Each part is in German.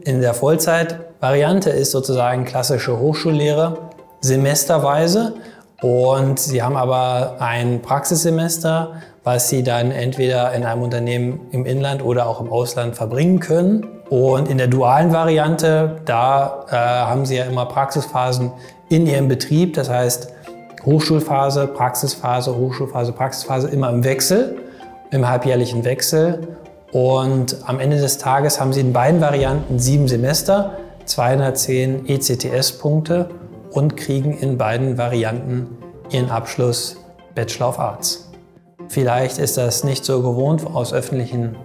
In der Vollzeitvariante ist sozusagen klassische Hochschullehre semesterweise und Sie haben aber ein Praxissemester, was Sie dann entweder in einem Unternehmen im Inland oder auch im Ausland verbringen können. Und in der dualen Variante, da äh, haben Sie ja immer Praxisphasen in Ihrem Betrieb. Das heißt, Hochschulphase, Praxisphase, Hochschulphase, Praxisphase immer im Wechsel, im halbjährlichen Wechsel. Und am Ende des Tages haben Sie in beiden Varianten sieben Semester, 210 ECTS-Punkte und kriegen in beiden Varianten ihren Abschluss Bachelor of Arts. Vielleicht ist das nicht so gewohnt aus öffentlichen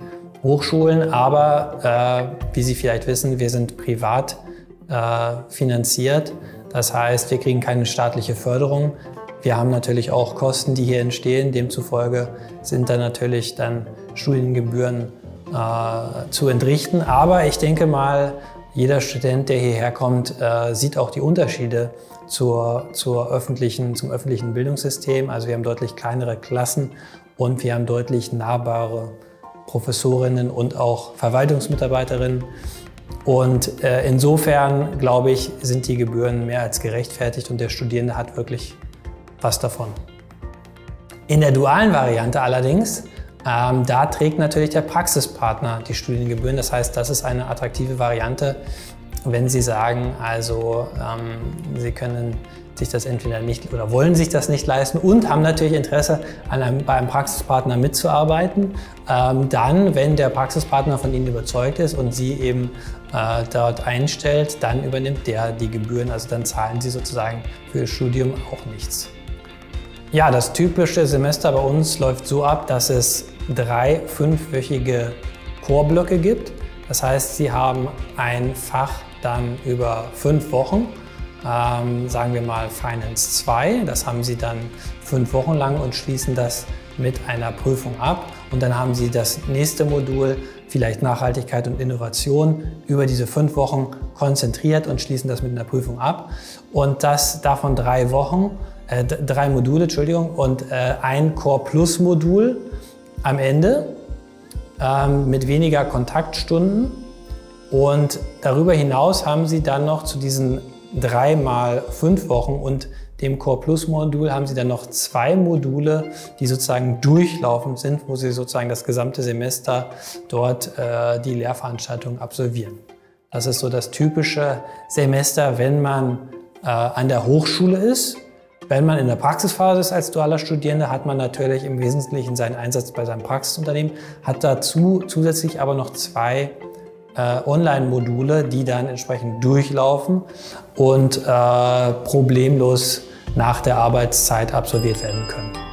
Hochschulen, aber äh, wie Sie vielleicht wissen, wir sind privat äh, finanziert. Das heißt, wir kriegen keine staatliche Förderung. Wir haben natürlich auch Kosten, die hier entstehen. Demzufolge sind da natürlich dann Studiengebühren äh, zu entrichten. Aber ich denke mal, jeder Student, der hierher kommt, äh, sieht auch die Unterschiede zur, zur öffentlichen, zum öffentlichen Bildungssystem. Also wir haben deutlich kleinere Klassen und wir haben deutlich nahbare Professorinnen und auch Verwaltungsmitarbeiterinnen. Und äh, insofern, glaube ich, sind die Gebühren mehr als gerechtfertigt und der Studierende hat wirklich was davon. In der dualen Variante allerdings, ähm, da trägt natürlich der Praxispartner die Studiengebühren. Das heißt, das ist eine attraktive Variante, wenn Sie sagen, also ähm, Sie können sich das entweder nicht oder wollen sich das nicht leisten und haben natürlich Interesse, an einem, bei einem Praxispartner mitzuarbeiten, ähm, dann, wenn der Praxispartner von Ihnen überzeugt ist und Sie eben äh, dort einstellt, dann übernimmt der die Gebühren, also dann zahlen Sie sozusagen für Ihr Studium auch nichts. Ja, das typische Semester bei uns läuft so ab, dass es drei fünfwöchige Chorblöcke gibt. Das heißt, Sie haben ein Fach dann über fünf Wochen, ähm, sagen wir mal Finance 2. Das haben Sie dann fünf Wochen lang und schließen das mit einer Prüfung ab. Und dann haben Sie das nächste Modul, vielleicht Nachhaltigkeit und Innovation, über diese fünf Wochen konzentriert und schließen das mit einer Prüfung ab. Und das davon drei Wochen, äh, drei Module, Entschuldigung, und äh, ein Core Plus Modul am Ende ähm, mit weniger Kontaktstunden und darüber hinaus haben Sie dann noch zu diesen drei mal fünf Wochen und dem Core Plus Modul haben Sie dann noch zwei Module, die sozusagen durchlaufend sind, wo Sie sozusagen das gesamte Semester dort äh, die Lehrveranstaltung absolvieren. Das ist so das typische Semester, wenn man äh, an der Hochschule ist. Wenn man in der Praxisphase ist als dualer Studierender, hat man natürlich im Wesentlichen seinen Einsatz bei seinem Praxisunternehmen, hat dazu zusätzlich aber noch zwei äh, Online-Module, die dann entsprechend durchlaufen und äh, problemlos nach der Arbeitszeit absolviert werden können.